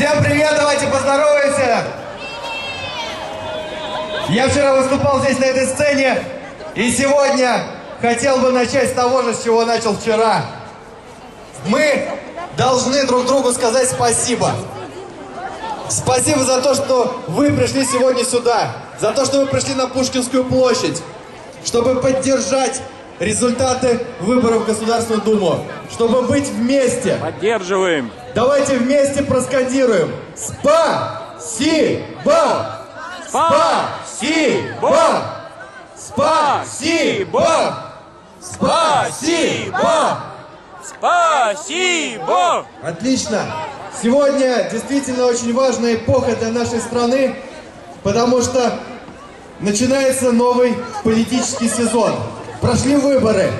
Всем привет, давайте поздороваемся! Я вчера выступал здесь на этой сцене, и сегодня хотел бы начать с того же, с чего начал вчера. Мы должны друг другу сказать спасибо. Спасибо за то, что вы пришли сегодня сюда, за то, что вы пришли на Пушкинскую площадь, чтобы поддержать результаты выборов в Государственную Думу, чтобы быть вместе. Поддерживаем. Давайте вместе проскандируем. Спасибо! Спасибо! Спасибо! Спасибо! Спасибо! Отлично! Сегодня действительно очень важная эпоха для нашей страны, потому что начинается новый политический сезон. Прошли выборы.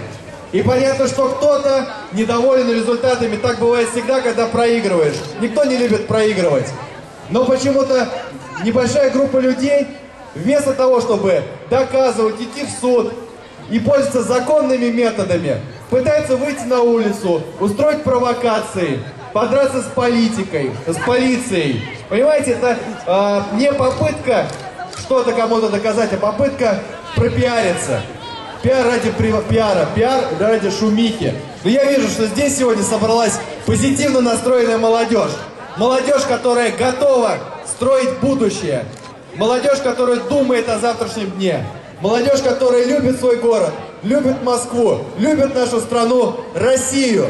И понятно, что кто-то недоволен результатами. Так бывает всегда, когда проигрываешь. Никто не любит проигрывать. Но почему-то небольшая группа людей, вместо того, чтобы доказывать, идти в суд и пользоваться законными методами, пытается выйти на улицу, устроить провокации, подраться с политикой, с полицией. Понимаете, это э, не попытка что-то кому-то доказать, а попытка пропиариться. Пиар ради пиара, пиар ради шумихи. Но я вижу, что здесь сегодня собралась позитивно настроенная молодежь. Молодежь, которая готова строить будущее. Молодежь, которая думает о завтрашнем дне. Молодежь, которая любит свой город, любит Москву, любит нашу страну, Россию.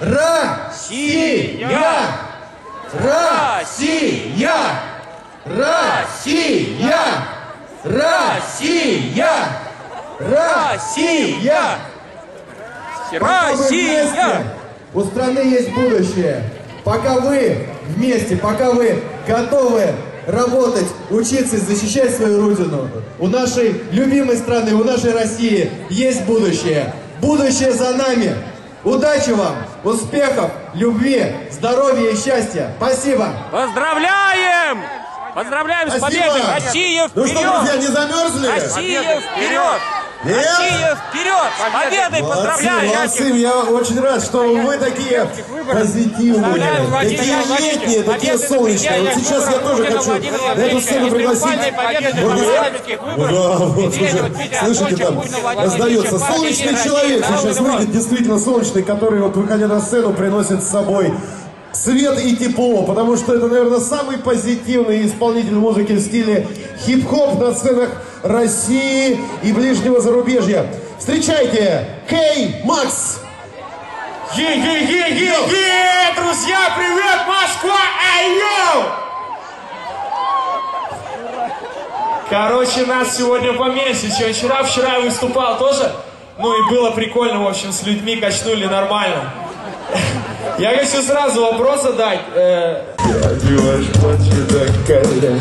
Россия! Россия! Россия! Россия! Россия! Россия! У страны есть будущее. Пока вы вместе, пока вы готовы работать, учиться и защищать свою родину, у нашей любимой страны, у нашей России есть будущее. Будущее за нами. Удачи вам, успехов, любви, здоровья и счастья. Спасибо. Поздравляем! Поздравляем с Спасибо. победой! Россия Ну что, друзья, вперед! не замерзли? Россия вперед! Нет? Россия вперед! С победой Молодцы, поздравляю! молодцы, я очень рад, что вы такие позитивные, такие летние, такие солнечные. Вот сейчас я тоже хочу. На эту сцену пригласить. слышите, там раздается солнечный человек. Сейчас выйдет, действительно солнечный, который вот выходя на сцену приносит с собой свет и тепло, потому что это, наверное, самый позитивный исполнитель музыки в стиле хип-хоп на сценах России и ближнего зарубежья. Встречайте, Кей Макс! Е-е-е-е-е! Друзья, привет, Москва! Ай-йоу! Короче, нас сегодня поместье. Че, вчера, вчера я выступал тоже. Ну и было прикольно, в общем, с людьми качнули нормально. Я хочу сразу вопрос задать. Э, Одеваешь платье до колен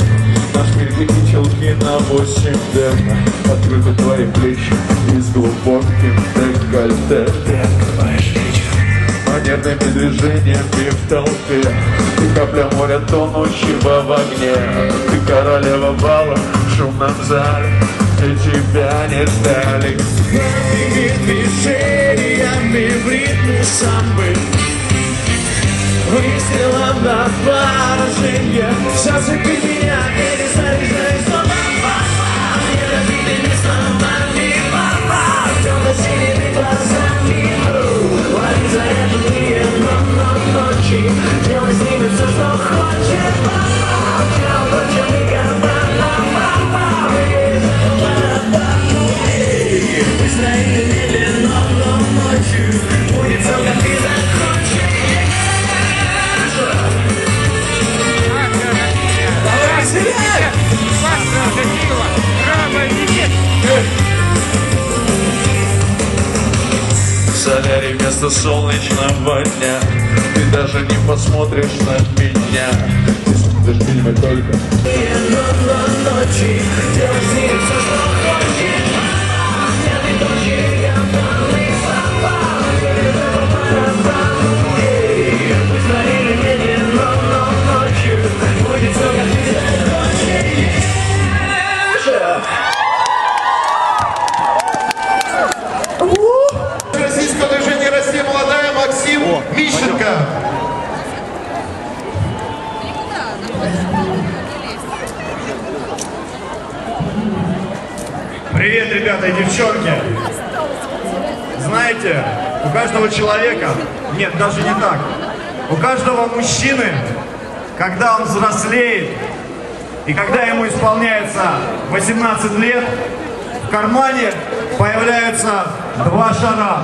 На шпильке и челки на 8 дена Открыты твои плечи и с глубоким декольте. Ты открываешь Манерными движениями в толпе. Ты капля моря, тонущего в огне. Ты королева бала в шумном зале И тебя не ждали движениями в ритме самбы. Выстрелом на поражение. Зацепи меня или девчонки, знаете, у каждого человека, нет, даже не так, у каждого мужчины, когда он взрослеет, и когда ему исполняется 18 лет, в кармане появляются два шара.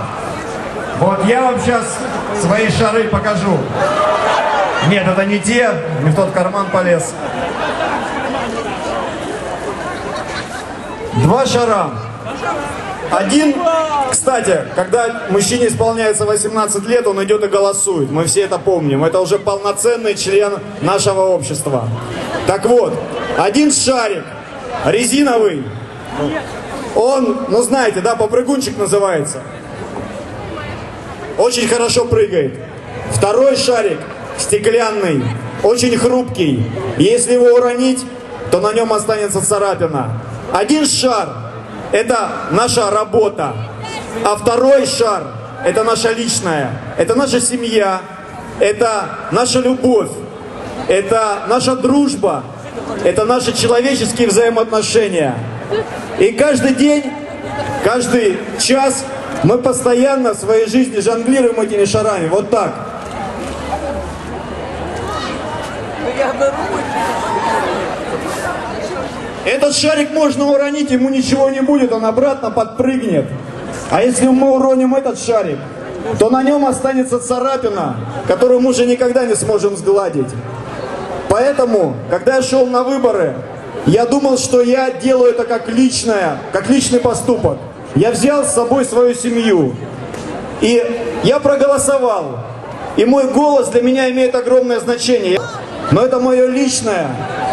Вот я вам сейчас свои шары покажу. Нет, это не те, не в тот карман полез. Два шара. Один, кстати, когда мужчине исполняется 18 лет, он идет и голосует. Мы все это помним. Это уже полноценный член нашего общества. Так вот, один шарик, резиновый, он, ну знаете, да, попрыгунчик называется. Очень хорошо прыгает. Второй шарик, стеклянный, очень хрупкий. Если его уронить, то на нем останется царапина. Один шар – это наша работа, а второй шар – это наша личная, это наша семья, это наша любовь, это наша дружба, это наши человеческие взаимоотношения. И каждый день, каждый час мы постоянно в своей жизни жонглируем этими шарами. Вот так. Этот шарик можно уронить, ему ничего не будет, он обратно подпрыгнет. А если мы уроним этот шарик, то на нем останется царапина, которую мы уже никогда не сможем сгладить. Поэтому, когда я шел на выборы, я думал, что я делаю это как личное, как личный поступок. Я взял с собой свою семью. И я проголосовал. И мой голос для меня имеет огромное значение. Но это мое личное,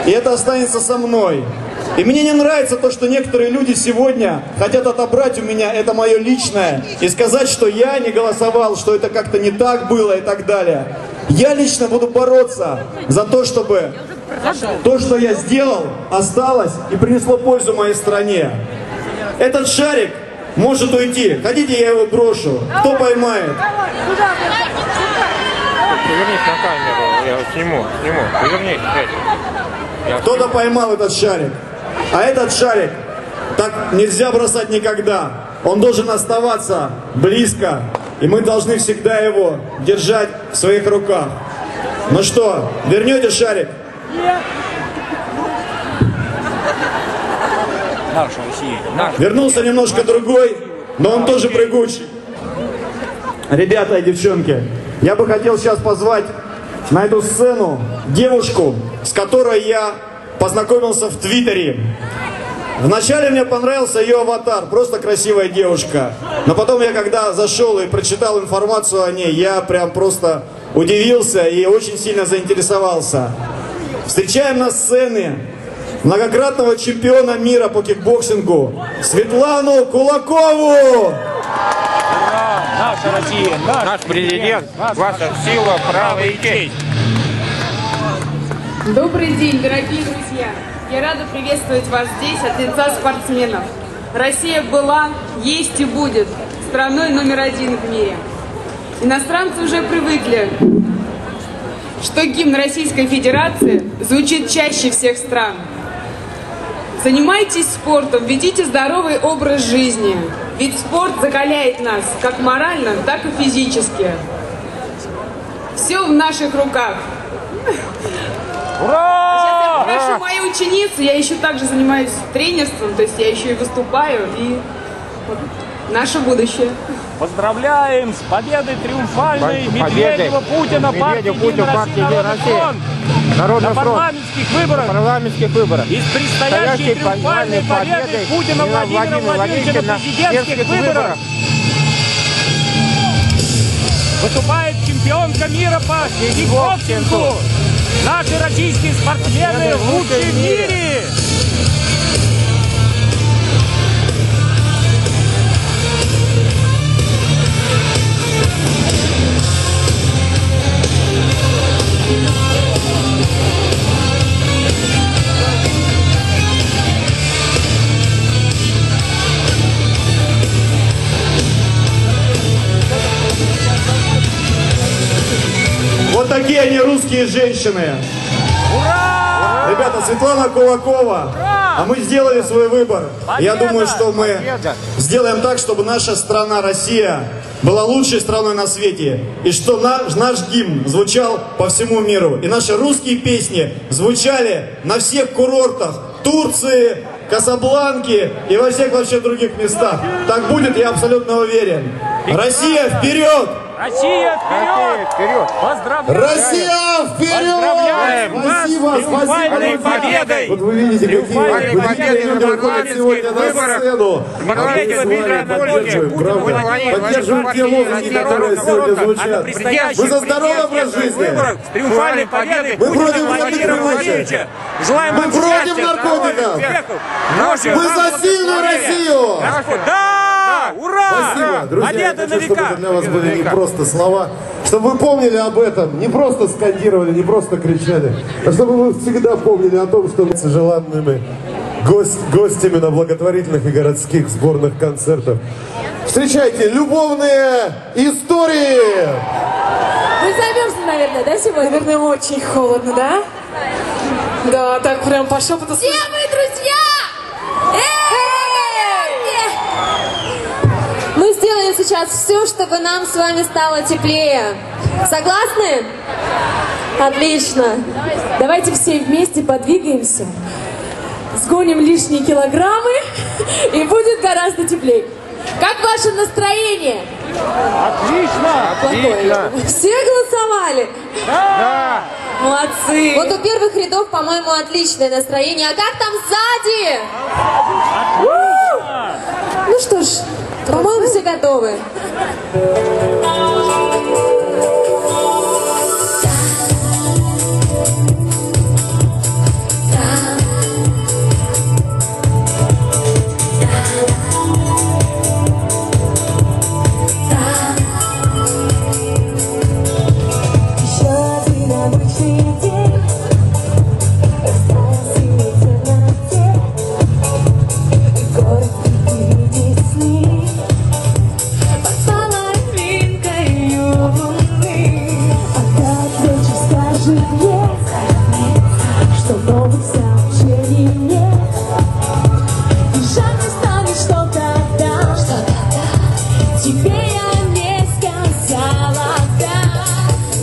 и это останется со мной. И мне не нравится то, что некоторые люди сегодня хотят отобрать у меня это мое личное и сказать, что я не голосовал, что это как-то не так было и так далее. Я лично буду бороться за то, чтобы то, что я сделал, осталось и принесло пользу моей стране. Этот шарик может уйти. Хотите, я его брошу? Кто поймает? Повернись на камеру, я сниму, сниму. Повернись, Кто-то поймал этот шарик. А этот шарик так нельзя бросать никогда. Он должен оставаться близко. И мы должны всегда его держать в своих руках. Ну что, вернете шарик? Вернулся немножко другой, но он тоже прыгучий. Ребята и девчонки, я бы хотел сейчас позвать на эту сцену девушку, с которой я познакомился в Твиттере. Вначале мне понравился ее аватар, просто красивая девушка. Но потом я когда зашел и прочитал информацию о ней, я прям просто удивился и очень сильно заинтересовался. Встречаем на сцене многократного чемпиона мира по кикбоксингу Светлану Кулакову! Наша Россия, наш, наш президент, ваша сила, право и честь. Добрый день, дорогие друзья! Я рада приветствовать вас здесь от лица спортсменов. Россия была, есть и будет страной номер один в мире. Иностранцы уже привыкли, что гимн Российской Федерации звучит чаще всех стран. Занимайтесь спортом, ведите здоровый образ жизни, ведь спорт закаляет нас как морально, так и физически. Все в наших руках. Ура! Прошу мою ученицу, я еще также занимаюсь тренерством, то есть я еще и выступаю, и вот наше будущее. Поздравляем с победой триумфальной. Медведева Путина, партии Медведев, Путин, Единая партия Россия, Народный Россия. фронт. Народный На фронт. парламентских выборах парламентских выборах. и с предстоящей Стоящей триумфальной победой победой Путина Владимира Владимира Владимировича на президентских президентских выборах выступает чемпионка мира по кикбоксингу. Наши российские спортсмены лучшие в мире. Русские женщины. Ура! Ребята, Светлана Кулакова, А мы сделали свой выбор. Я Победа! думаю, что мы Победа! сделаем так, чтобы наша страна Россия была лучшей страной на свете. И что наш, наш гимн звучал по всему миру. И наши русские песни звучали на всех курортах Турции, Касабланки и во всех вообще других местах. Так будет, я абсолютно уверен. Россия, вперед! Россия вперед! вперед! Поздравляю! Россия, вперед! Поздравляем вас Спасибо, с триумфальной спасибо. победой! Вот вы видите, какие на выходят сегодня на сцену. А мы с Дмитрий вами Анатольевич, поддерживаем, те лозунги, которые сегодня звучат. Вы за здоровый образ жизни? триумфальной победой Мы Путина против. Владимировича. Желаем Мы вам против счастья, наркотиков. Мы за сильную. Россию. Да! Ура! Спасибо, друзья. На хочу, чтобы века! это для вас были на не просто слова, чтобы вы помнили об этом, не просто скандировали, не просто кричали, а чтобы вы всегда помнили о том, что мы с желанными гость, гостями на благотворительных и городских сборных концертах. Встречайте любовные истории! Вы замерзли, наверное, да, сегодня? Наверное, очень холодно, да? Да, так прям по шепоту. Все мы друзья! Сейчас все, чтобы нам с вами стало теплее. Согласны? Отлично. Давайте все вместе подвигаемся, сгоним лишние килограммы, и будет гораздо теплее. Как ваше настроение? Отлично! Отлично! Все голосовали? Да! Молодцы! Вот у первых рядов, по-моему, отличное настроение. А как там сзади? Ну что ж, по-моему, все готовы. Тебе я не сказала да.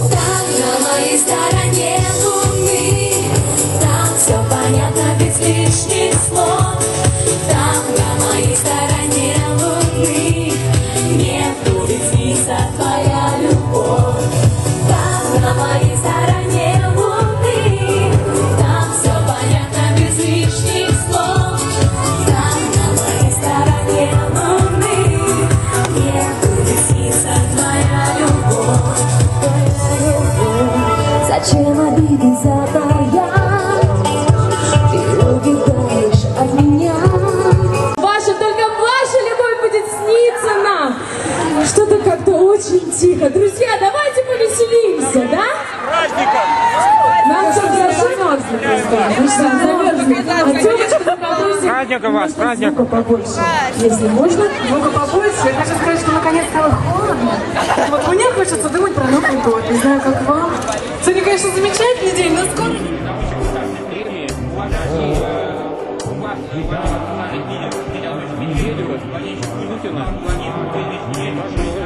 Там на моей стороне луны. Там все понятно без лишних слов. Там на моей стороне Праздником вас, праздником. побольше Если можно, звука побольше Я хочу сказать, что наконец стало холодно. Вот мне хочется думать про Новый год. Не знаю, как вам. Сегодня, конечно, замечательный день, но скоро Мы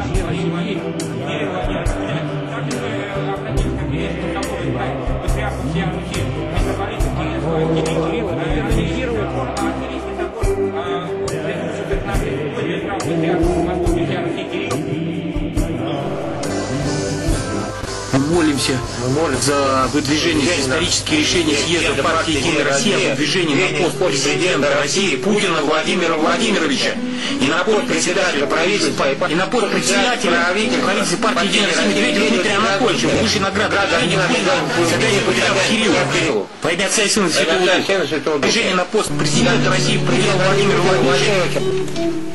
молимся за выдвижение исторических решений съезда партии «Единая Россия» о выдвижении на пост президента России Путина Владимира Владимировича и на пост председателя правительства и на пост председателя правительства партии «Единая Россия» Медведева Дмитрия Анатольевича, высшей награды Святого Патриарха Кирилла. Во имя Отца и Сына Святого Духа. Движение на пост президента России Владимира Владимировича